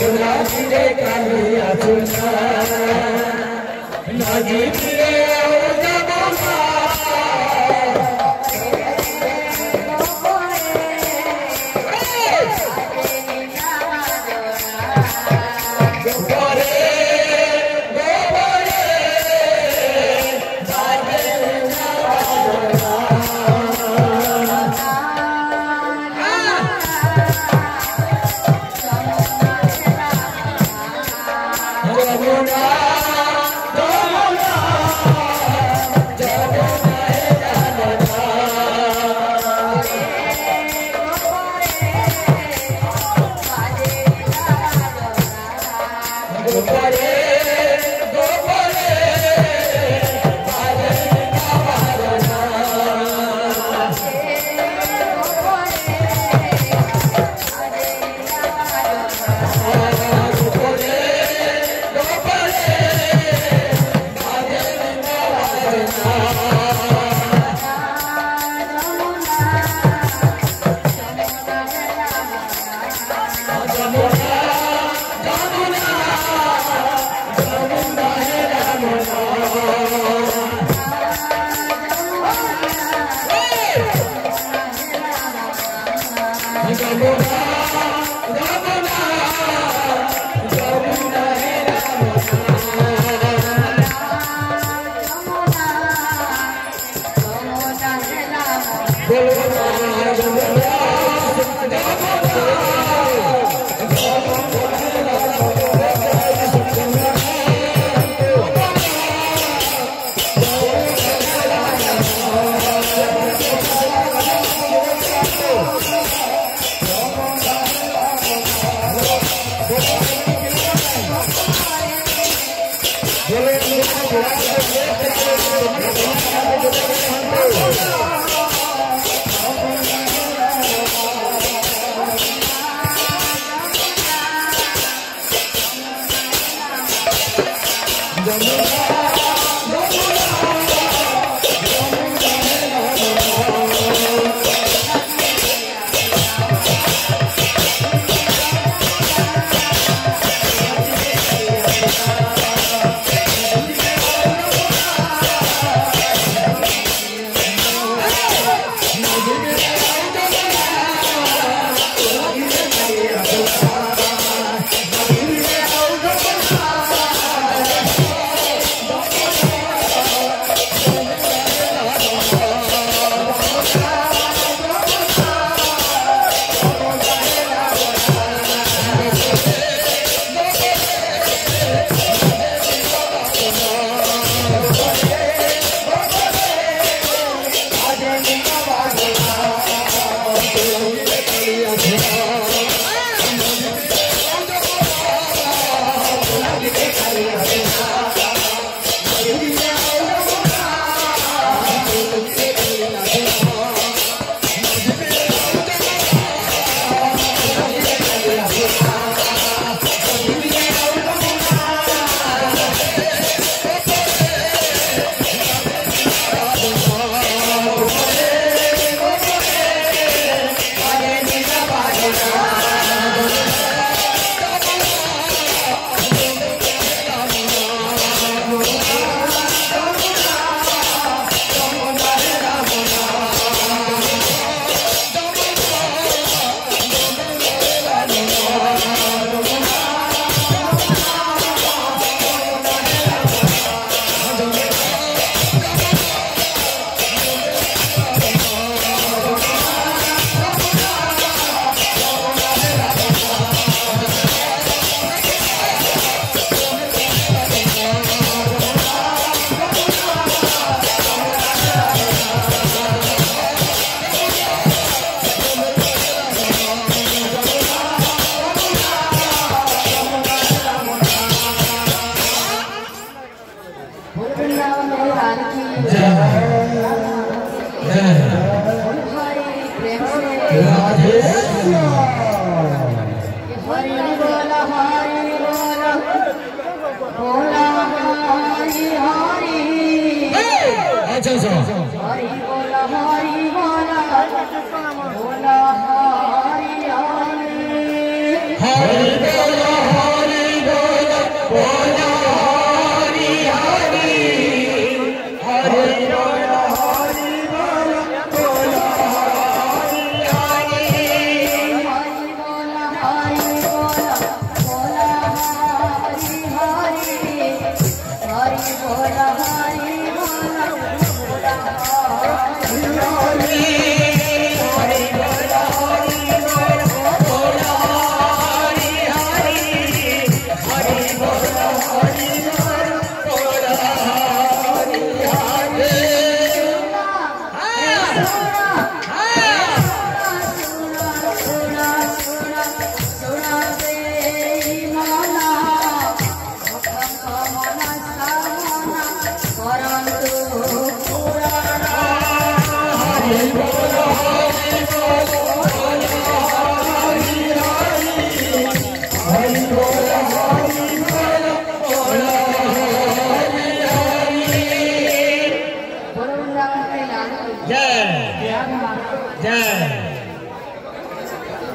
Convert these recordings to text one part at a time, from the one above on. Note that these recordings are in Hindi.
Nadi de kani adusa, Nadi de. Oh, रे अच्छा सा हरि बोल हरि बोल बोल हरि हरि हरि बोलो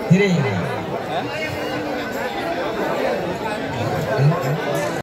धीरे धीरे।